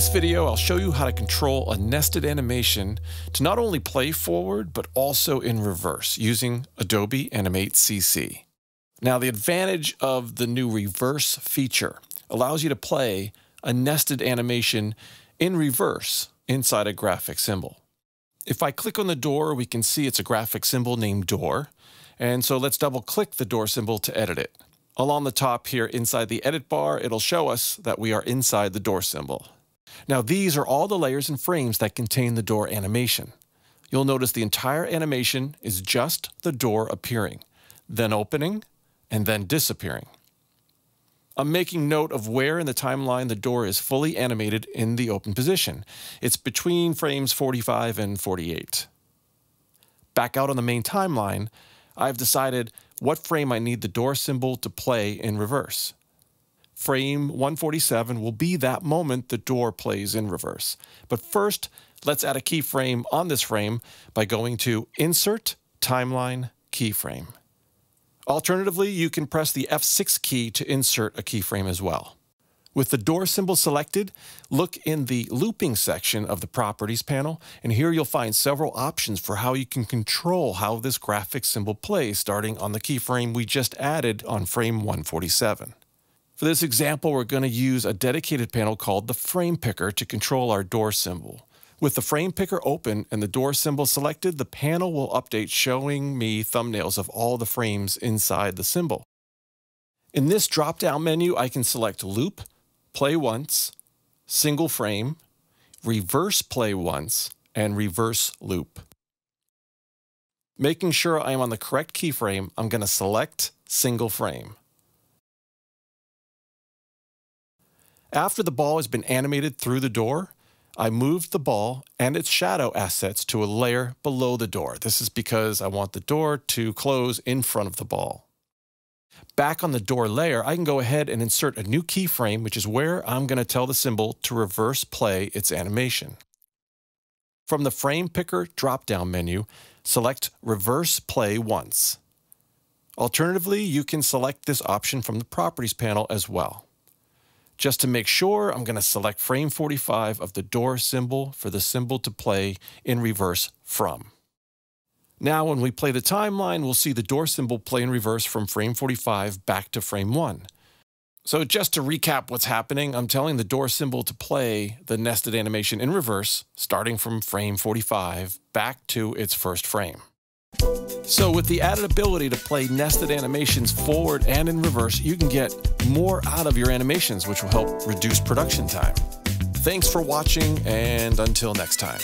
this video, I'll show you how to control a nested animation to not only play forward, but also in reverse using Adobe Animate CC. Now, the advantage of the new reverse feature allows you to play a nested animation in reverse inside a graphic symbol. If I click on the door, we can see it's a graphic symbol named door. And so let's double click the door symbol to edit it. Along the top here inside the edit bar, it'll show us that we are inside the door symbol. Now these are all the layers and frames that contain the door animation. You'll notice the entire animation is just the door appearing, then opening, and then disappearing. I'm making note of where in the timeline the door is fully animated in the open position. It's between frames 45 and 48. Back out on the main timeline, I've decided what frame I need the door symbol to play in reverse. Frame 147 will be that moment the door plays in reverse. But first, let's add a keyframe on this frame by going to Insert, Timeline, Keyframe. Alternatively, you can press the F6 key to insert a keyframe as well. With the door symbol selected, look in the looping section of the properties panel, and here you'll find several options for how you can control how this graphic symbol plays starting on the keyframe we just added on frame 147. For this example, we're going to use a dedicated panel called the frame picker to control our door symbol. With the frame picker open and the door symbol selected, the panel will update showing me thumbnails of all the frames inside the symbol. In this drop-down menu, I can select Loop, Play Once, Single Frame, Reverse Play Once, and Reverse Loop. Making sure I am on the correct keyframe, I'm going to select Single Frame. After the ball has been animated through the door, I moved the ball and its shadow assets to a layer below the door. This is because I want the door to close in front of the ball. Back on the door layer, I can go ahead and insert a new keyframe, which is where I'm going to tell the symbol to reverse play its animation. From the Frame Picker drop-down menu, select Reverse Play Once. Alternatively, you can select this option from the Properties panel as well. Just to make sure, I'm going to select frame 45 of the door symbol for the symbol to play in reverse from. Now, when we play the timeline, we'll see the door symbol play in reverse from frame 45 back to frame 1. So just to recap what's happening, I'm telling the door symbol to play the nested animation in reverse, starting from frame 45 back to its first frame. So with the added ability to play nested animations forward and in reverse, you can get more out of your animations, which will help reduce production time. Thanks for watching, and until next time.